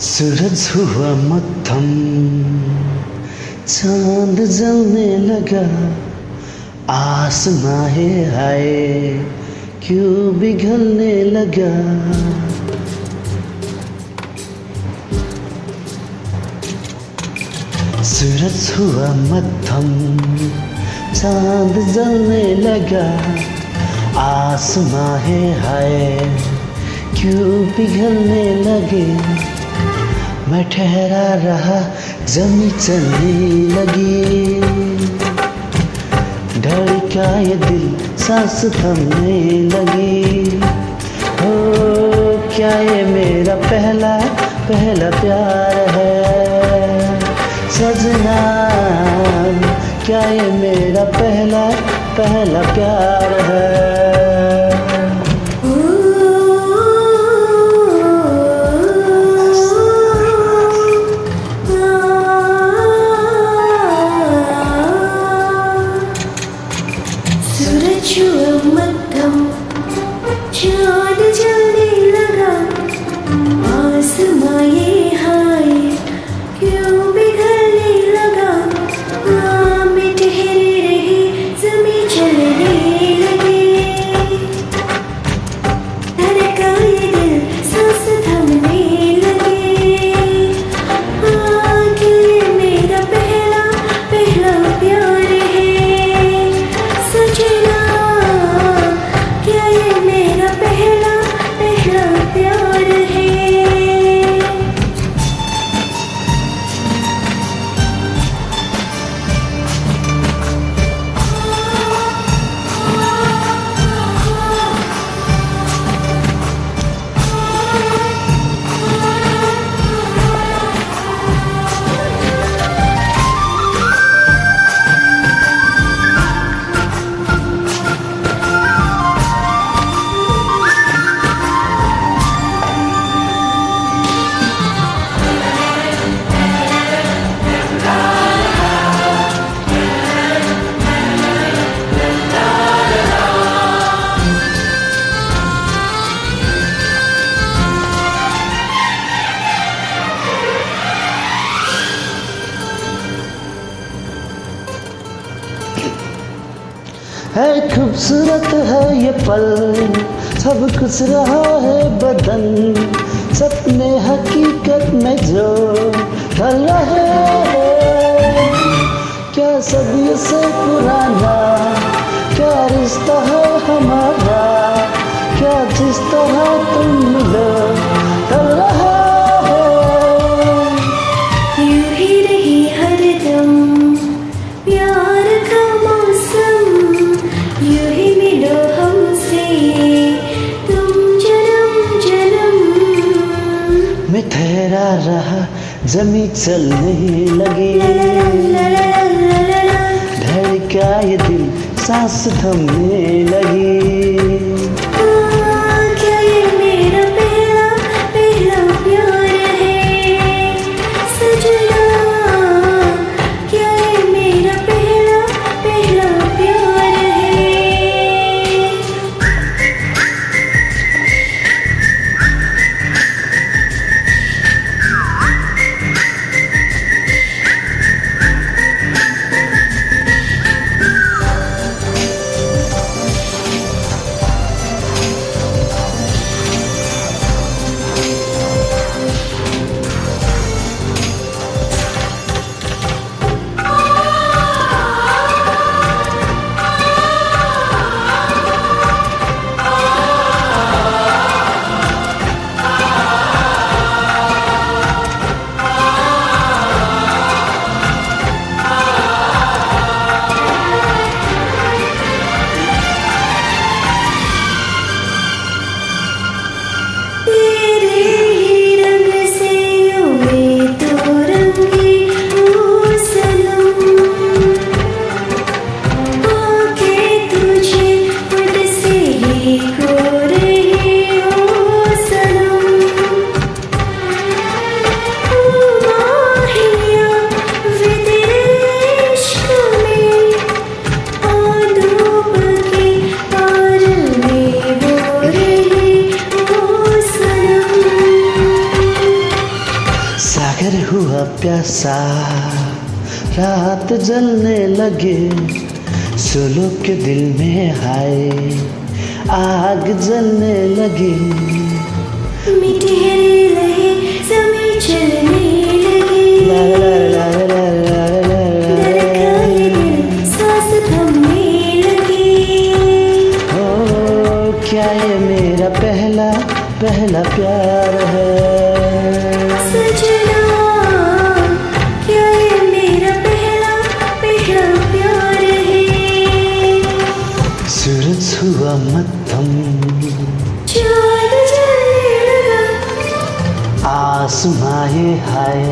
सूरज हुआ मत्थम। चाँद जलने लगा। आसमां है हाय, क्यों बिगड़ने लगा? सूरज हुआ मत्थम। चाँद जलने लगा। आसमां है हाय, क्यों पिघलने लगे? मैं ठहरा रहा, जमी चलने लगी। डर क्या ये दिल, सांस थमने लगी। हो, क्या ये मेरा पहला पहला प्यार है? सजना, क्या ये मेरा पहला पहला प्यार है? हुआ है, खूबसूरत है ये पल। सब कुछ रहा है बदन। सपने हकीकत में जो ढल रहे हैं। क्या सदियों से पुराना, क्या रिश्ता है हमारा, क्या जिस तरह ठहरा रहा जमी चलने लगी। धड़का ये दिल सांस थमने लगी। सा रात जलने लगे सोलो के दिल में हाय आग जलने लगी। रहे समय चलने क्या ये मेरा पहला पहला प्यार? सूरज हुआ मत्थम चाँद जलने लगा आसमां ये हाय।